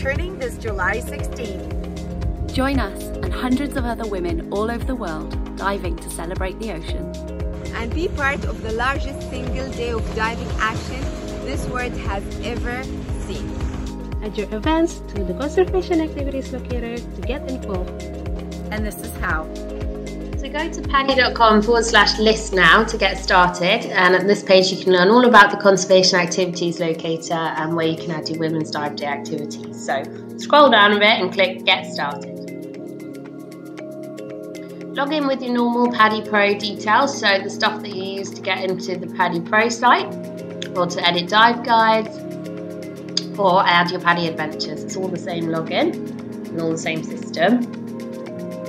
returning this July 16th, Join us and hundreds of other women all over the world diving to celebrate the ocean. And be part of the largest single day of diving action this world has ever seen. Add your events, to the conservation activities locator to get involved. And this is how. So go to padi.com forward slash list now to get started. And at this page, you can learn all about the conservation activities locator and where you can add your women's dive day activities. So scroll down a bit and click get started. Log in with your normal PADI Pro details, so the stuff that you use to get into the PADI Pro site, or to edit dive guides, or add your PADI adventures. It's all the same login and all the same system.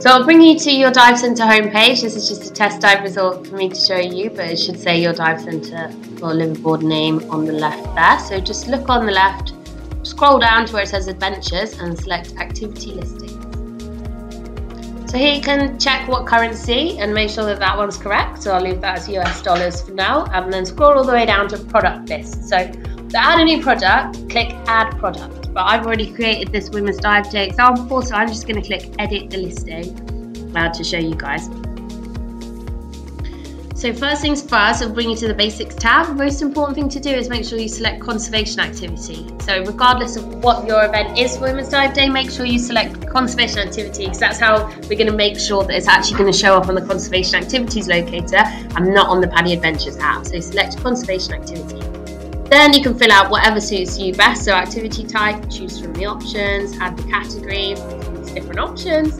So I'll bring you to your Dive Centre homepage. This is just a test dive result for me to show you, but it should say your Dive Centre or liveaboard name on the left there. So just look on the left, scroll down to where it says Adventures and select Activity Listings. So here you can check what currency and make sure that that one's correct. So I'll leave that as US dollars for now and then scroll all the way down to Product List. So to add a new product, click Add Product but I've already created this Women's Dive Day example, so I'm just going to click Edit the listing uh, to show you guys. So first things first, it'll bring you to the Basics tab. Most important thing to do is make sure you select Conservation Activity. So regardless of what your event is for Women's Dive Day, make sure you select Conservation Activity because that's how we're going to make sure that it's actually going to show up on the Conservation Activities locator and not on the PADI Adventures app. So select Conservation Activity. Then you can fill out whatever suits you best. So activity type, choose from the options, add the category, different options.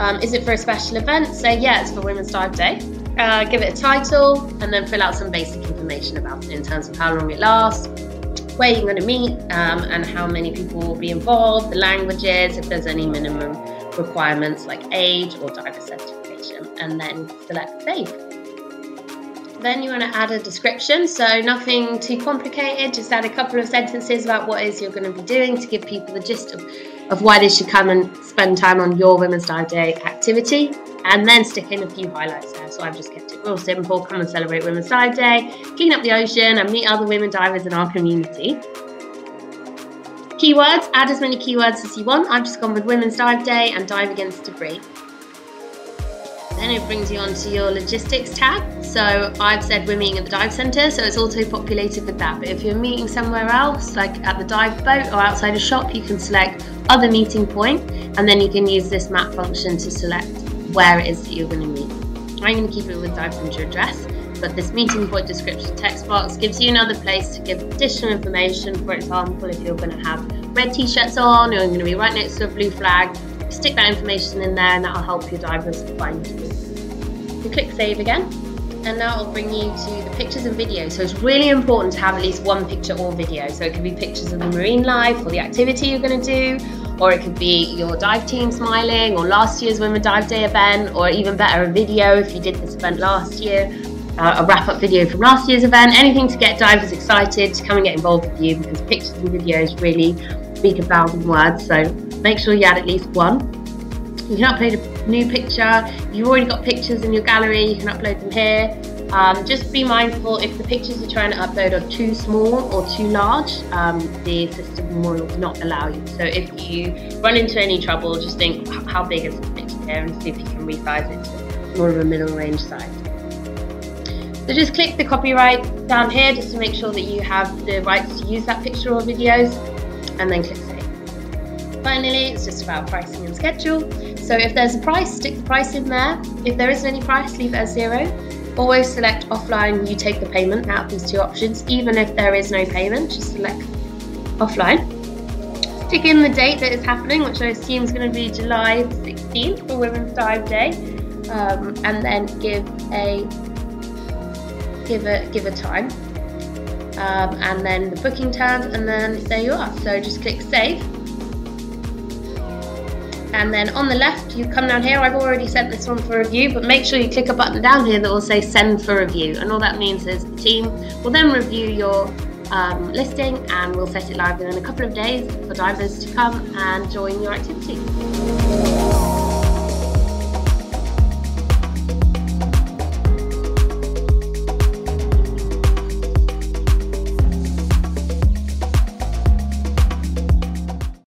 Um, is it for a special event? Say, yeah, it's for Women's Dive Day. Uh, give it a title and then fill out some basic information about it in terms of how long it lasts, where you're going to meet, um, and how many people will be involved, the languages, if there's any minimum requirements like age or diver certification, and then select save. Then you want to add a description, so nothing too complicated, just add a couple of sentences about what it is you're going to be doing to give people the gist of, of why they should come and spend time on your Women's Dive Day activity, and then stick in a few highlights there. So I've just kept it real simple come and celebrate Women's Dive Day, clean up the ocean, and meet other women divers in our community. Keywords, add as many keywords as you want. I've just gone with Women's Dive Day and Dive Against Debris. Then it brings you onto your logistics tab. So I've said we're meeting at the dive centre, so it's auto populated with that. But if you're meeting somewhere else, like at the dive boat or outside a shop, you can select other meeting point, and then you can use this map function to select where it is that you're going to meet. I'm going to keep it with dive centre address, but this meeting point description text box gives you another place to give additional information. For example, if you're going to have red t-shirts on, or you're going to be right next to a blue flag, stick that information in there and that'll help your divers find you. You click save again and now it'll bring you to the pictures and videos. So it's really important to have at least one picture or video. So it could be pictures of the marine life or the activity you're going to do, or it could be your dive team smiling, or last year's Women Dive Day event, or even better, a video if you did this event last year, uh, a wrap up video from last year's event, anything to get divers excited to come and get involved with you because pictures and videos really speak a thousand words. So make sure you add at least one. You can upload a new picture. If You've already got pictures in your gallery, you can upload them here. Um, just be mindful if the pictures you're trying to upload are too small or too large, um, the system will not allow you. So if you run into any trouble, just think how big is the picture here and see if you can resize it to more of a middle range size. So just click the copyright down here just to make sure that you have the rights to use that picture or videos and then click Finally, it's just about pricing and schedule. So if there's a price, stick the price in there. If there isn't any price, leave it as zero. Always select offline, you take the payment out of these two options. Even if there is no payment, just select offline. Stick in the date that is happening, which I assume is going to be July 16th for Women's Dive Day. Um, and then give a give a give a time um, and then the booking terms and then there you are so just click save and then on the left you come down here I've already sent this one for review but make sure you click a button down here that will say send for review and all that means is the team will then review your um, listing and we'll set it live within a couple of days for divers to come and join your activity.